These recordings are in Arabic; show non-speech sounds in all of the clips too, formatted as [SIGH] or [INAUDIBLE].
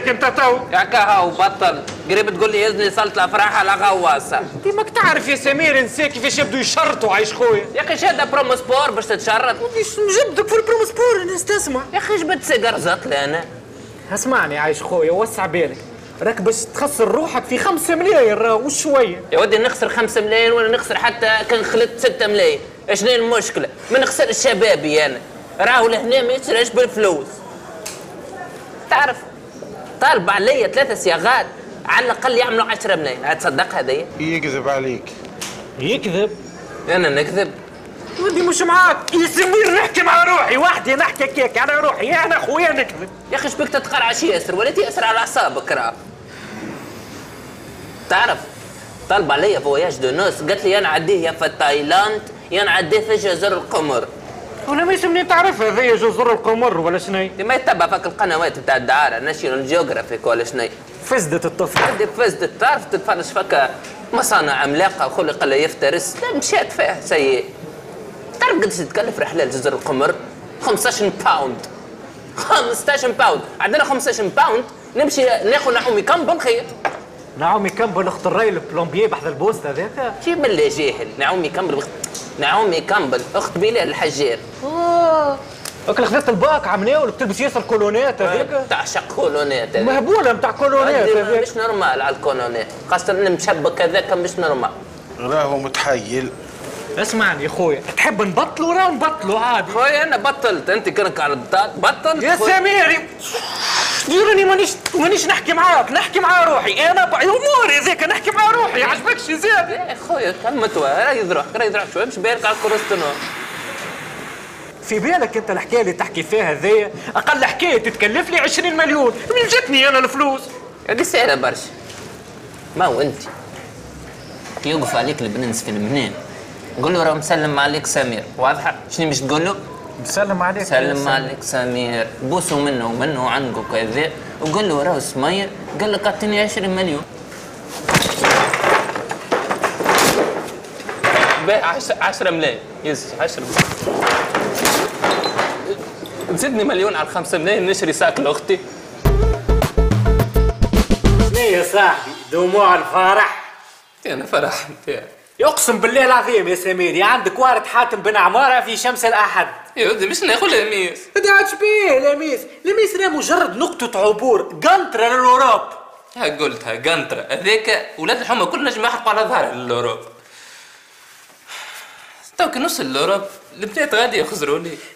بيك انت تو يا كهو بطل. قريب تقول لي يزني صلت الافراح على غواصة. ديماك تعرف يا سمير نسى كيفاش يبدوا يشرطوا عايش خويا. يا أخي شاد برومو سبور باش تتشرط. ليش نجبدك في البروموسبور الناس تسمع يا أخي جبت سيجار زطلي أنا. اسمعني عايش خويا وسع بالك راك باش تخسر روحك في خمسة ملايين راه وشوية. يا ودي نخسر خمسة ملايين ولا نخسر حتى كان خلت ستة ملايين. إيش هي المشكلة؟ ما نخسر الشبابي أنا. راهو لهنا ما يشراش بالفلوس. تعرف طالب عليا ثلاثة صياغات على الأقل يعملوا 10 ملايين هتصدق هذيا يكذب عليك. يكذب؟ أنا نكذب. ودي مش معاك. يا سمير نحكي مع روحي. وحدي نحكي كيك. على روحي أنا خويا نكذب. يا أخي شبيك تتقرع شي ياسر ولا تيأسر على أعصابك راه تعرف طلب عليا فواياج دو نوس. قالت لي يا نعديه يا في تايلاند يا نعديه في جزر القمر. ولا ما منين تعرف هذايا جزر القمر ولا شني ما يتبع فك القنوات بتاع الدعارة ناشيونال جيوغرافيك ولا شني فزدت الطفل فزت تعرف تتفرج فك مصانع عملاقة خلق لا يفترس لا مشات فيها سيء تعرف قديش تكلف رحلة لجزر القمر؟ 15 باوند 15 باوند عندنا 15 باوند نمشي ناخذ نحومي كم خير نعومي كمبل أخت الري البلومبيي بحذا البوست هذاك. جيب من اللي جاهل؟ نعومي كمبل بخ... نعومي كمبل أخت بلال الحجار هاك خذت الباك عمناولك تلبس ياسر كولونات هذاك. تعشق كولونات هذه. مهبوله نتاع كولونات هذاك. مش نورمال على الكولونات خاصة المشبك هذاك مش نورمال. راهو متحيل. اسمعني يا خويا. تحب نبطلوا راه نبطلوا عادي. خويا أنا بطلت. أنت كانك على البطاط بطلت يا خويا. ديرني مانيش مانيش نحكي معاك نحكي مع روحي. أنا. أموري ذيك نحكي مع روحي. عجبكش زياده يا خويا كلمة راه يضرح راه يضرح شوي مش بالك على الكورستونول في بالك أنت الحكاية اللي تحكي فيها هذيا أقل حكاية تتكلف لي 20 مليون. من جتني أنا الفلوس؟ هذه سهلة برشا. ما هو أنت؟ يوقف عليك البننس في المنين قول له راه مسلم عليك سمير واضحة؟ شنو مش تقول له؟ نسلم عليك سلم عليك سمير. بوسوا منه ومنه عنقه كذا وقول له راه سمير. قال لك اعطيني 20 مليون. 10 ملايين. يس 10 زدني مليون على 5 ملايين نشري ساك لأختي. يا صاحبي؟ دموع الفرح. أنا فرح نتاعي يقسم بالله العظيم يا سمير يا عندك وارد حاتم بن عماره في شمس الأحد. يا ودي باش ناكل اميس هذا عاد بيه لميس لميس راه مجرد نقطة عبور. قنطرة للأوروب. ها قلتها قنطرة. هذاك ولاد الحمى كل نجم يحرقوا على ظهر الأوروب توك نص الأوروب. البنات غادي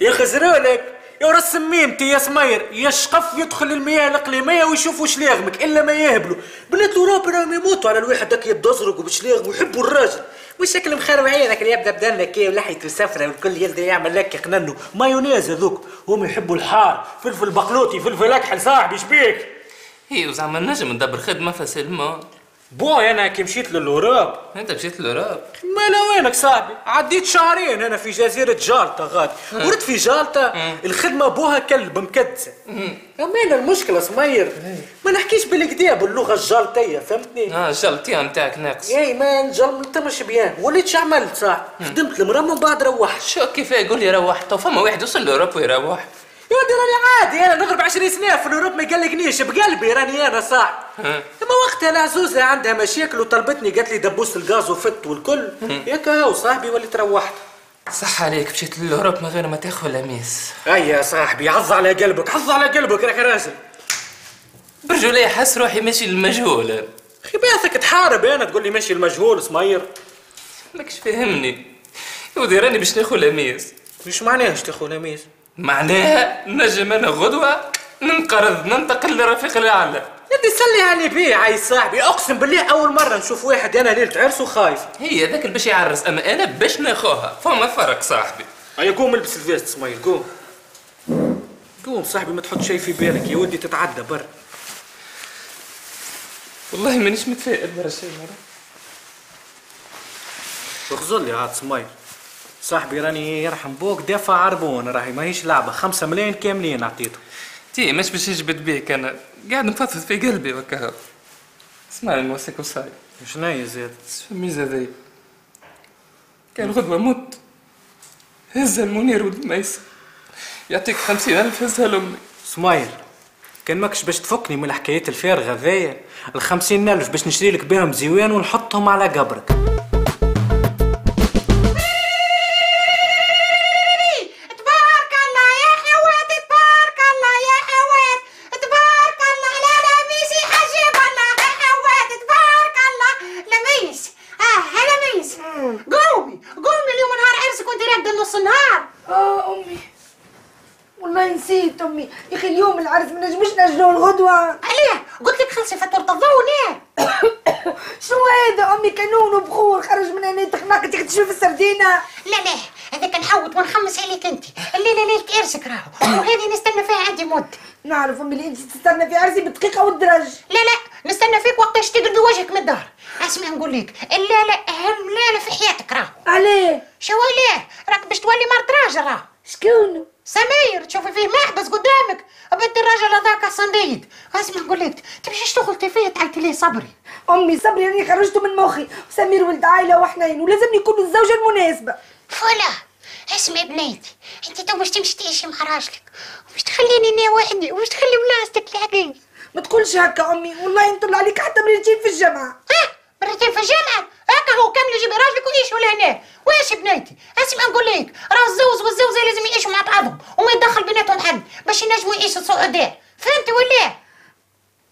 يخزروا لك يا راس ميمتي يا سمير يشقف يدخل المياه الإقليمية ويشوفوا شلاغمك إلا ما يهبلوا بنات الأوروب راهم يموتوا على الواحد هكا يتدزرق وبشلاغم ويحبوا الراجل. وشكل مخرب عينك اللي يبدا بدنا كي ولحيته سفرة والكل يبدا يعمل لك قننو مايونيز هذوك هم يحبوا الحار. فلفل بقلوطي فلفل أكحل صاحبي شبيك هي وزعما نجم ندبر خدمة فاسيلمون بوي أنا كي مشيت للأوروب. أنت مشيت للأوروب؟ ما لا وينك صاحبي؟ عديت شهرين أنا في جزيرة جالتا غادي ورد في جالتا الخدمة بوها كلب مكدسة. أما أنا المشكلة سمير ما نحكيش بالكدا باللغة الجالتية فهمتني؟ آه الجلطية نتاعك ناقص. إي ما نجل أنت مش بيان. وليت شو عملت صاحبي؟ خدمت المرأة من بعد روحت. شو كيف يقول لي روح تو فما واحد وصل لأوروب ويروح. يا ودي راني عادي أنا نغرب 20 سنة في الاوروب ما يقلقنيش بقلبي راني أنا صاحبي أما وقتها العزوزه عندها مشاكل وطلبتني قالت لي دبوس الغاز وفت والكل. ياك هاو صاحبي وليت روحت. صح عليك مشيت للأوروب من غير ما تاخذ لميس أي يا صاحبي عض على قلبك عض على قلبك راك راجل. برجولي حس روحي ماشي للمجهول؟ أخي بعثك تحارب أنا تقول لي ماشي المجهول سمير. ماكش فاهمني يا ودي راني باش ناخذ لميس مش معناها تاخذ لميس معناها نجم أنا غدوة ننقرض ننتقل لرفيق الاعلى يدي سلي علي بيه عاي صاحبي. أقسم بالله أول مرة نشوف واحد أنا ليلة عرس وخايف. هي ذاك باش يعرس أما أنا باش ناخوها. فما فرق صاحبي. هيا قوم البس الفيست سمير قوم. قوم صاحبي ما تحط شيء في بالك يا ودي تتعدى برا والله مانيش متفائل برا شيء مرة. اغزر لي عاد سمير صاحبي راني يرحم بوك دافع عربون راهي ماهيش لعبة خمسة ملايين كاملين اعطيته تي مش باش يجبد بيك أنا قاعد نفضفض في قلبي وكا. اسمعني نوصيك وصاي شنو هي زاد الميزة ذي؟ كان غدوة مت. هزها المنير والميسر يعطيك خمسين ألف هزها لأمي سمير كان ماكش باش تفكني من الحكايات الفارغة ذايا الخمسين ألف باش نشري لك بهم زيوان ونحطهم على قبرك. نص النهار آه أمي. والله نسيت أمي. يا أخي اليوم العرس ما نجمش نجلو الغدوة. عليه قلت لك خلصي فاتورة الضوء [COUGHS] [LAUGHS] شنو هذا؟ أمي كانون وبخور خرج من هنا تخناق تشوف السردينة. لا لا هذاك نحوط ونخمس عليك أنت. الليلة ليله عرسك راهو وهذه نستنى فيها عندي مده نعرف أمي اللي أنت تستنى في عرسي بالدقيقه والدرج. لا لا نستنى فيك وقتاش تقعد وجهك من الدار. أسمع نقول لك لا لا أهم لا لا في حياتك راهو. عليه شو ليه راك باش تولي مرت راجل راهو. شكون؟ سمير تشوفي فيه محبس قدامك. بنت الراجل هذاك صنديد. أسمع نقول لك تمشيش تغلطي فيه تعيطي ليه صبري. أمي صبري راني خرجته من مخي. وسمير ولد عائله وحنين ولازم يكون الزوجة المناسبة. فلا اسمع بنيتي أنت تو باش تمشي تعيشي مع راجلك. ومش تخليني أنا وحدي ومش تخلي بلاصتك الحقيقي ما تقولش هكا أمي والله نطل عليك حتى مرتين في الجامعة. ها مرتين في الجامعة؟ هكا هو كامل يجيب راجلك ويعيشوا لهنا واش بنيتي اسمع نقول لك راه الزوز والزوزة لازم يعيشوا مع بعضهم وما يدخل بيناتهم حد باش ينجموا يعيشوا سعداء. فهمتي ولا؟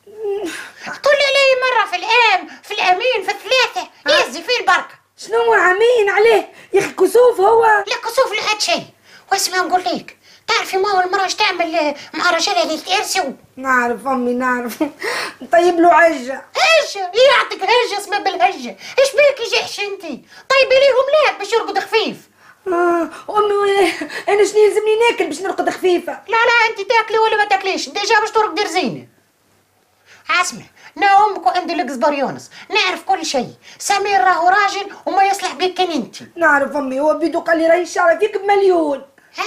[LAUGHS] طل علي مرة في العام في الأمين في الثلاثة يهزي فيه البركة. شنو هو عمين عليه؟ يا أخي كسوف هو. لا كسوف لا حد شيء. واسمع نقول لك؟ تعرفي ما هو المرأة تعمل مع رجالها اللي ترسوا نعرف أمي نعرف. نطيب [LAUGHS] له عجة. هجة يعطيك هجة اسمها بالهجة. إيش بيك يجحش انتي طيبي ليهم ليك باش يرقد خفيف. آه أمي أنا شنو يلزمني ناكل باش نرقد خفيفة؟ لا لا انت تاكلي ولا ما تاكليش؟ déjà باش ترقدي رزينة. اسمع أنا أمك وعندي القزبر يونس. نعرف كل شيء. سمير راهو راجل وما يصلح بيك كان أنت. نعرف أمي هو بيدو قال لي راهي الشعر فيك بمليون. ها؟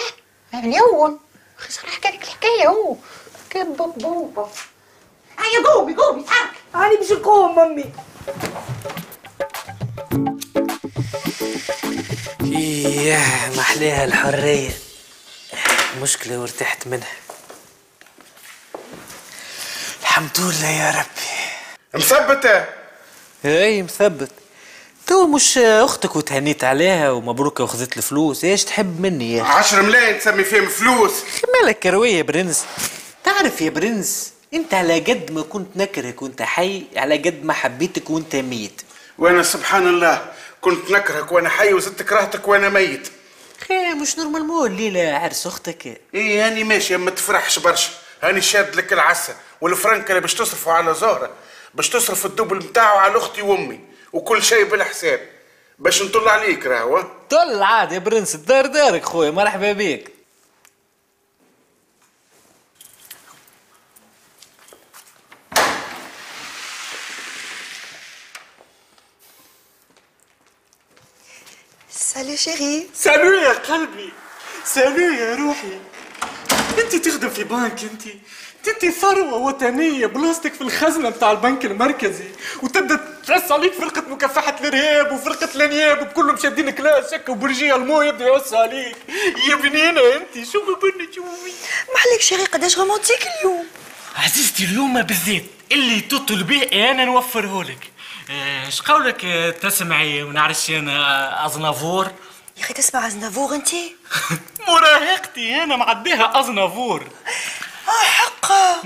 مليون؟ أخي صراحة لك الحكاية هو. كب بوبا هيا قومي قومي تحركي هاني باش نقوم أمي. ياه ما احلاها الحرية. مشكلة وارتحت منها. الحمد لله يا ربي. مثبتة اي مثبت. تو مش أختك وتهنيت عليها ومبروك أخذت الفلوس إيش تحب مني يا أخي؟ عشر ملايين تسمي فيهم فلوس. مالك كروية يا برنس؟ تعرف يا برنس أنت على قد ما كنت نكرهك وأنت حي على قد ما حبيتك وأنت ميت. وأنا سبحان الله كنت نكرهك وأنا حي وزدت كرهتك وأنا ميت. خي مش normal مو الليلة عرس أختك. إيه هاني ماشي ما تفرحش برشا. هاني شاد لك العسة والفرنك اللي باش تصرفوا على زهرة باش تصرف الدبل متاعه على أختي وأمي وكل شيء بالحساب. باش نطل عليك راهو. طل عاد يا برنس الدار دارك خويا مرحبا بيك. salut chéri salut يا قلبي salut يا روحي انت تخدم في بنك انت. انت ثروة وطنية بلاصتك في الخزنة بتاع البنك المركزي. وتبدأ ترس عليك فرقة مكافحة الإرهاب وفرقة الأنياب وكلهم شادين كلاش هكا وبرجية المو يبدا يوص عليك. يا بنينة انت شو بني شوفي ما عليك chéri قداش romantique اليوم؟ عزيزتي اليوم بالذات اللي تطلبيه أنا نوفره لك. إيش قولك؟ تسمعي ونعرفش أنا أزنافور. يا أخي تسمع زنافور أنت؟ [LAUGHS] مراهقتي أنا معديها أزنافور. آه حقا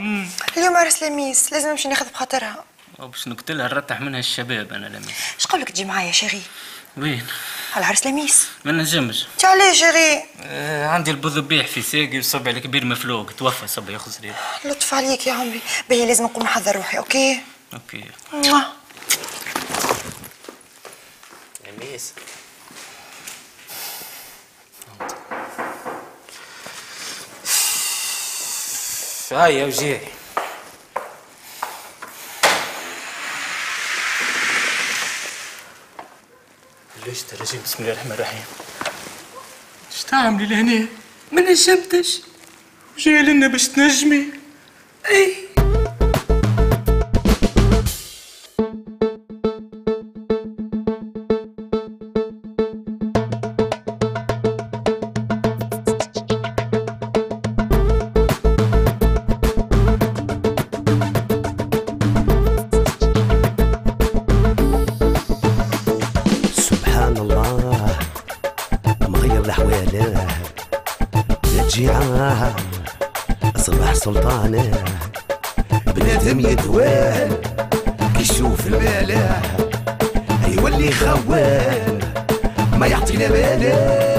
اليوم عرس لميس لازم نمشي ناخذ بخاطرها. باش نقتلها نرتح منها الشباب أنا لميس. اش قولك تجي معايا chéri وين؟ على عرس لميس. ما نجمش انت عليه chéri آه عندي البذبيح في ساقي وصبع الكبير مفلوق. توفى صبي ياخذ سرير. لطف عليك يا عمري باهي لازم نقوم نحضر روحي OK؟ OK. لميس. هاي وجاي ليش ترجم بسم الله الرحمن الرحيم. إيش تعملي لهنا ما نجمتش. جاي لنا باش تنجمي. أي. أصبح سلطانه بنادم يتوال كيشوف المال يولي خوان ما يعطينا باله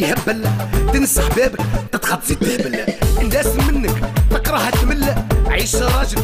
المال يهبل. تنسى حبابك تتخط زيت تهبل الناس منك تكره تمل عيش راجل.